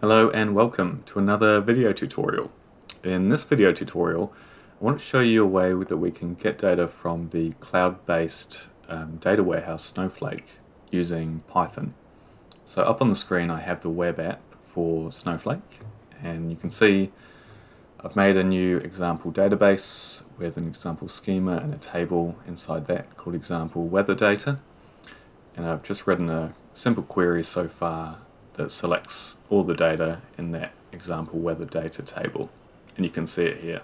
Hello and welcome to another video tutorial. In this video tutorial I want to show you a way that we can get data from the cloud-based um, data warehouse Snowflake using Python. So up on the screen I have the web app for Snowflake and you can see I've made a new example database with an example schema and a table inside that called example weather data and I've just written a simple query so far that selects all the data in that example weather data table. And you can see it here.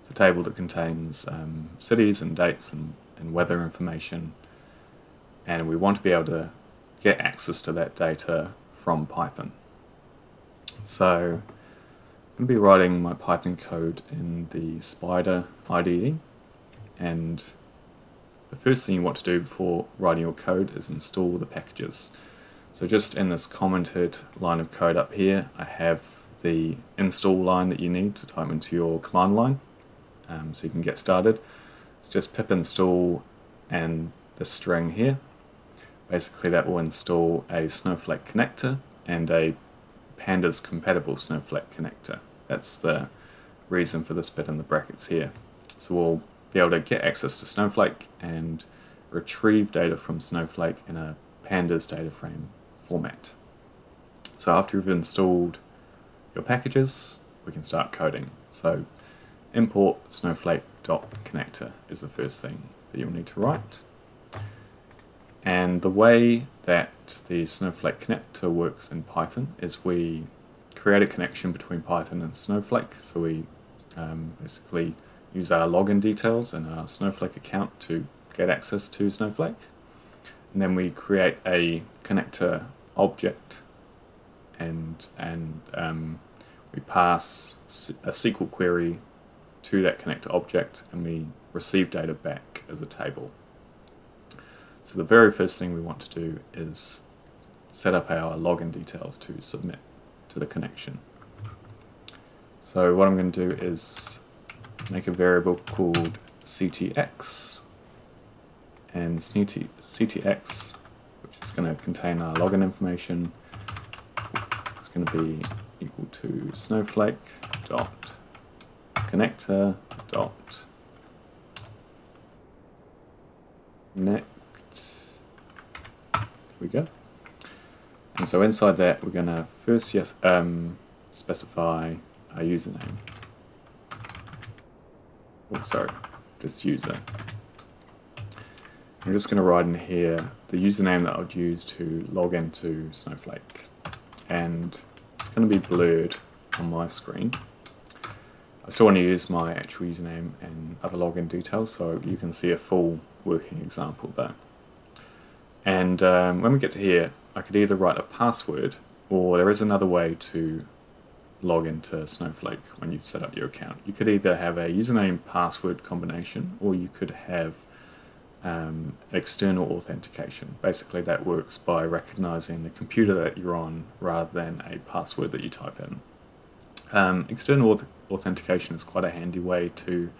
It's a table that contains um, cities and dates and, and weather information. And we want to be able to get access to that data from Python. So I'm going to be writing my Python code in the Spyder IDE. And the first thing you want to do before writing your code is install the packages. So just in this commented line of code up here, I have the install line that you need to type into your command line um, so you can get started. It's just pip install and the string here. Basically that will install a Snowflake connector and a pandas compatible Snowflake connector. That's the reason for this bit in the brackets here. So we'll be able to get access to Snowflake and retrieve data from Snowflake in a pandas data frame format. So after you've installed your packages, we can start coding. So import snowflake.connector is the first thing that you'll need to write. And the way that the Snowflake connector works in Python is we create a connection between Python and Snowflake. So we um, basically use our login details and our Snowflake account to get access to Snowflake. And then we create a connector object and and um, we pass a SQL query to that connector object and we receive data back as a table. So the very first thing we want to do is set up our login details to submit to the connection. So what I'm going to do is make a variable called ctx and ctx it's going to contain our login information. It's going to be equal to snowflake dot connector dot connect. There we go. And so inside that, we're going to first yes, um, specify our username. Oh, sorry, just user. I'm just going to write in here the username that I would use to log into Snowflake. And it's going to be blurred on my screen. I still want to use my actual username and other login details so you can see a full working example there. And um, when we get to here, I could either write a password or there is another way to log into Snowflake when you've set up your account. You could either have a username password combination or you could have um, external authentication. Basically that works by recognizing the computer that you're on rather than a password that you type in. Um, external auth authentication is quite a handy way to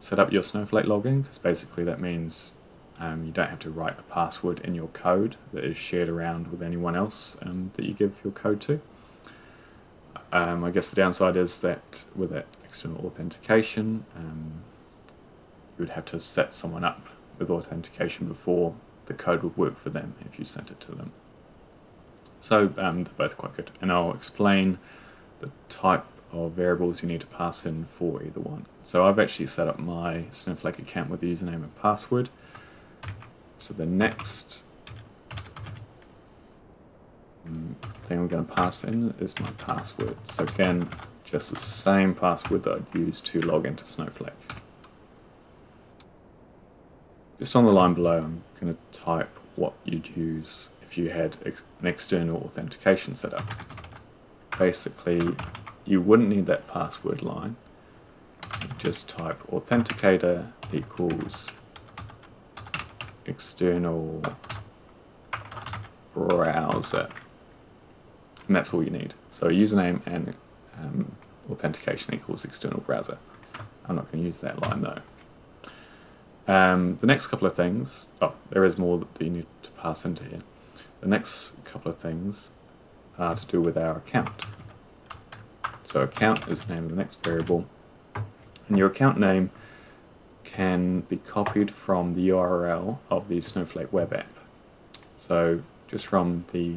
set up your Snowflake login because basically that means um, you don't have to write a password in your code that is shared around with anyone else um, that you give your code to. Um, I guess the downside is that with that external authentication, um, you would have to set someone up with authentication before the code would work for them if you sent it to them. So um, they're both quite good. And I'll explain the type of variables you need to pass in for either one. So I've actually set up my Snowflake account with the username and password. So the next thing I'm going to pass in is my password. So again, just the same password that I'd use to log into Snowflake. Just on the line below, I'm going to type what you'd use if you had ex an external authentication set up. Basically, you wouldn't need that password line. just type authenticator equals external browser. And that's all you need. So username and um, authentication equals external browser. I'm not going to use that line though. Um, the next couple of things, oh, there is more that you need to pass into here. The next couple of things are to do with our account. So account is the name of the next variable. And your account name can be copied from the URL of the Snowflake web app. So just from the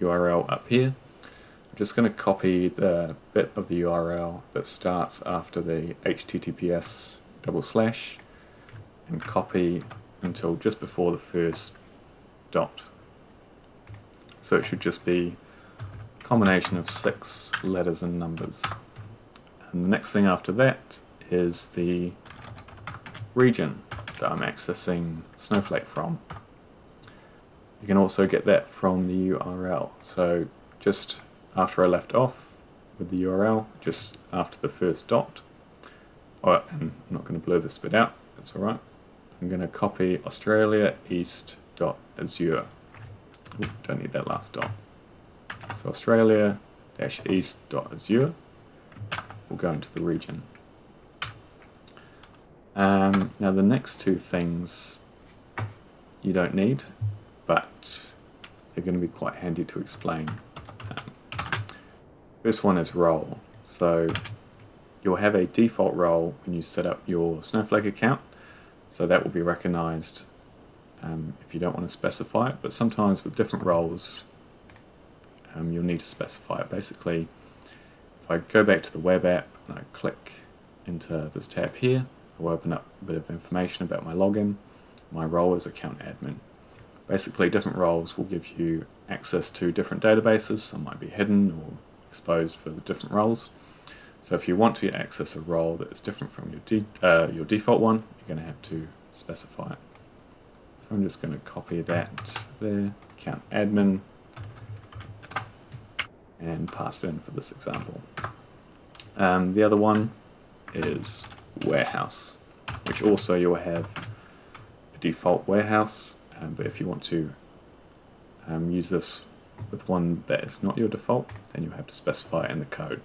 URL up here, I'm just going to copy the bit of the URL that starts after the HTTPS double slash and copy until just before the first dot. So it should just be a combination of six letters and numbers. And the next thing after that is the region that I'm accessing Snowflake from. You can also get that from the URL. So just after I left off with the URL, just after the first dot, oh, I'm not going to blur this bit out, that's alright. I'm going to copy Australia East dot Azure. Ooh, don't need that last dot. So Australia dash East dot Azure We'll go into the region. Um, now the next two things you don't need, but they're going to be quite handy to explain. Um, first one is role. So you'll have a default role when you set up your Snowflake account. So that will be recognized um, if you don't want to specify it, but sometimes with different roles, um, you'll need to specify it. Basically, if I go back to the web app and I click into this tab here, it will open up a bit of information about my login. My role is account admin. Basically, different roles will give you access to different databases. Some might be hidden or exposed for the different roles. So if you want to access a role that is different from your, de uh, your default one, you're going to have to specify it. So I'm just going to copy that there, account admin, and pass in for this example. Um, the other one is warehouse, which also you'll have a default warehouse, um, but if you want to um, use this with one that is not your default, then you'll have to specify it in the code.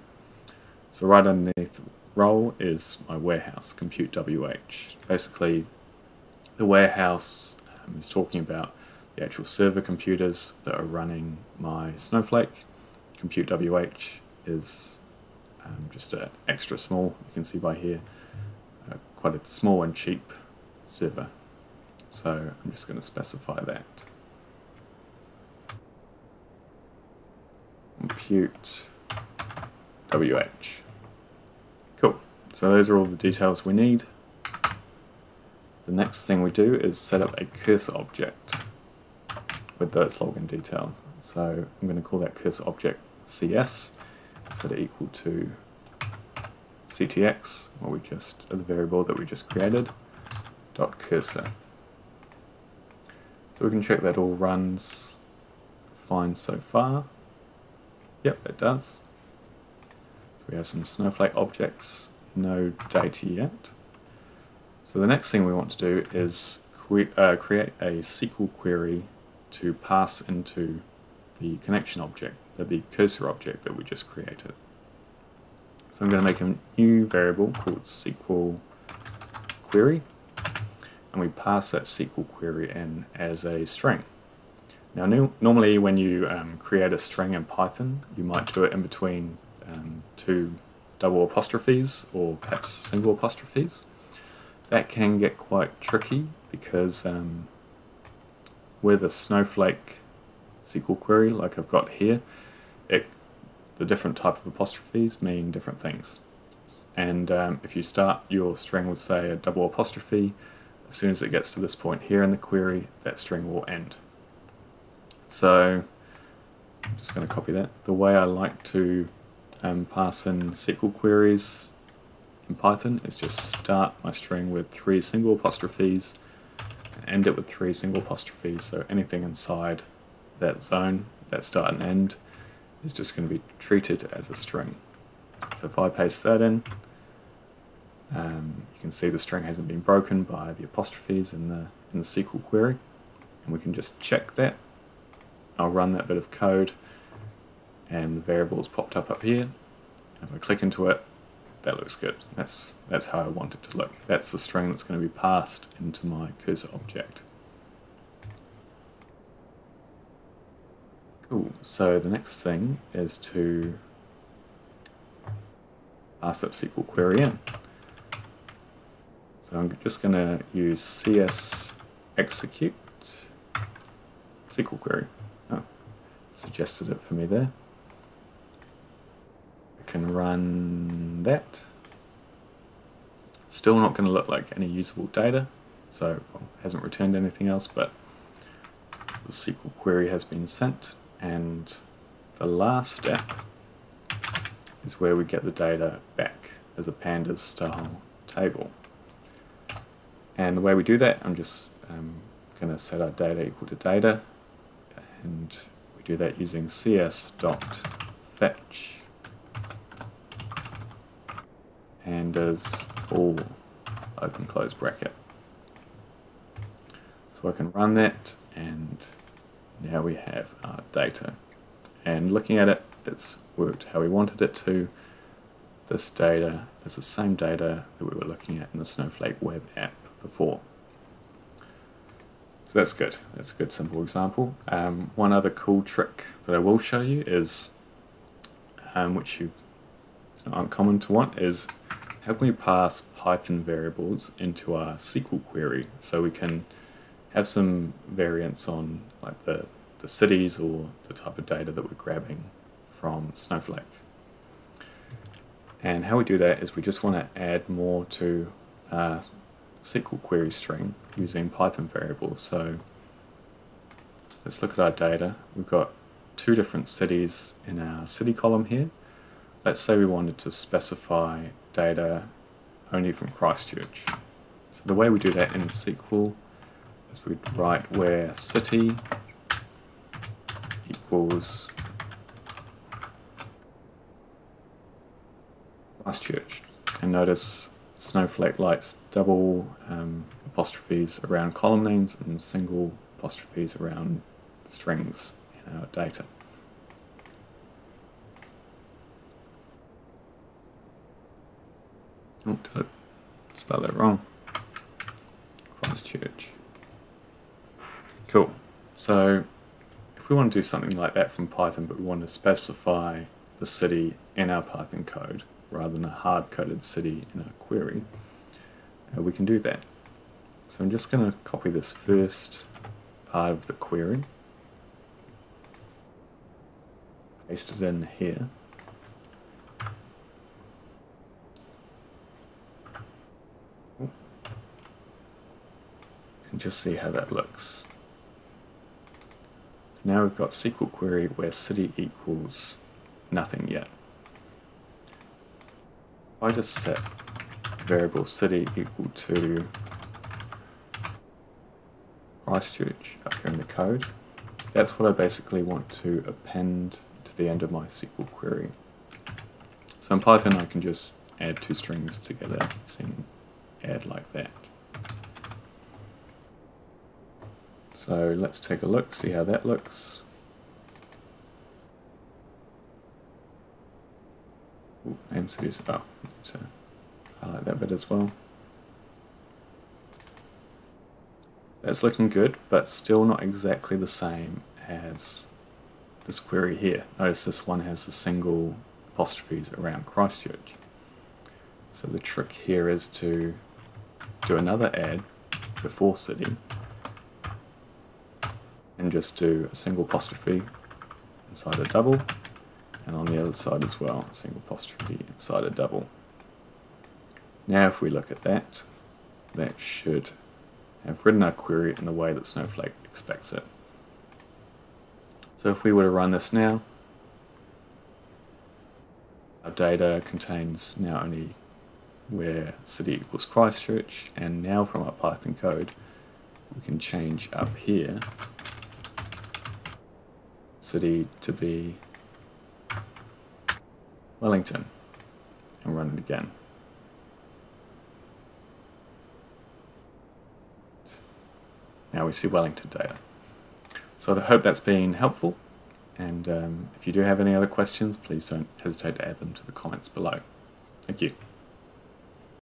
So right underneath role is my warehouse, compute WH. Basically, the warehouse um, is talking about the actual server computers that are running my Snowflake. Compute WH is um, just an extra small, you can see by here, quite a small and cheap server. So I'm just going to specify that. Compute WH. Cool. So those are all the details we need. The next thing we do is set up a cursor object with those login details. So I'm going to call that cursor object CS, set it equal to ctx, what we just the variable that we just created, dot cursor. So we can check that all runs fine so far. Yep, it does. We have some snowflake objects, no data yet. So the next thing we want to do is uh, create a SQL query to pass into the connection object, the cursor object that we just created. So I'm going to make a new variable called SQL query, and we pass that SQL query in as a string. Now, normally when you um, create a string in Python, you might do it in between um, two double apostrophes or perhaps single apostrophes. That can get quite tricky because um, with a Snowflake SQL query like I've got here, it the different type of apostrophes mean different things. And um, if you start your string with, say, a double apostrophe, as soon as it gets to this point here in the query, that string will end. So I'm just going to copy that. The way I like to um, pass in SQL queries in Python is just start my string with three single apostrophes end it with three single apostrophes. So anything inside that zone, that start and end, is just going to be treated as a string. So if I paste that in, um, you can see the string hasn't been broken by the apostrophes in the, in the SQL query. And we can just check that. I'll run that bit of code and the variable's popped up up here. If I click into it, that looks good. That's, that's how I want it to look. That's the string that's going to be passed into my cursor object. Cool, so the next thing is to pass that SQL query in. So I'm just going to use cs execute SQL query. Oh, suggested it for me there. Can run that. Still not going to look like any usable data, so well, hasn't returned anything else, but the SQL query has been sent, and the last step is where we get the data back as a pandas style table. And the way we do that, I'm just um, going to set our data equal to data, and we do that using cs.fetch pandas all open close bracket. So I can run that and now we have our data. And looking at it, it's worked how we wanted it to. This data is the same data that we were looking at in the Snowflake web app before. So that's good. That's a good simple example. Um, one other cool trick that I will show you is, um, which you, it's not uncommon to want, is how can we pass Python variables into our SQL query so we can have some variance on like the, the cities or the type of data that we're grabbing from Snowflake. And how we do that is we just want to add more to our SQL query string using Python variables. So let's look at our data. We've got two different cities in our city column here. Let's say we wanted to specify data only from Christchurch. So the way we do that in SQL is we'd write where city equals Christchurch. And notice Snowflake likes double um, apostrophes around column names and single apostrophes around strings in our data. Oh, did I spell that wrong? Christchurch. Cool. So if we want to do something like that from Python, but we want to specify the city in our Python code rather than a hard-coded city in our query, uh, we can do that. So I'm just going to copy this first part of the query, paste it in here, and just see how that looks. So now we've got SQL query where city equals nothing yet. I just set variable city equal to Christchurch up here in the code, that's what I basically want to append to the end of my SQL query. So in Python I can just add two strings together using add like that. So let's take a look, see how that looks. Ooh, name cities. Oh, so highlight that bit as well. That's looking good, but still not exactly the same as this query here. Notice this one has the single apostrophes around Christchurch. So the trick here is to do another add before city and just do a single apostrophe inside a double and on the other side as well, single apostrophe inside a double. Now if we look at that, that should have written our query in the way that Snowflake expects it. So if we were to run this now, our data contains now only where city equals Christchurch, and now from our Python code, we can change up here city to be Wellington and run it again. Now we see Wellington data. So I hope that's been helpful and um, if you do have any other questions please don't hesitate to add them to the comments below. Thank you.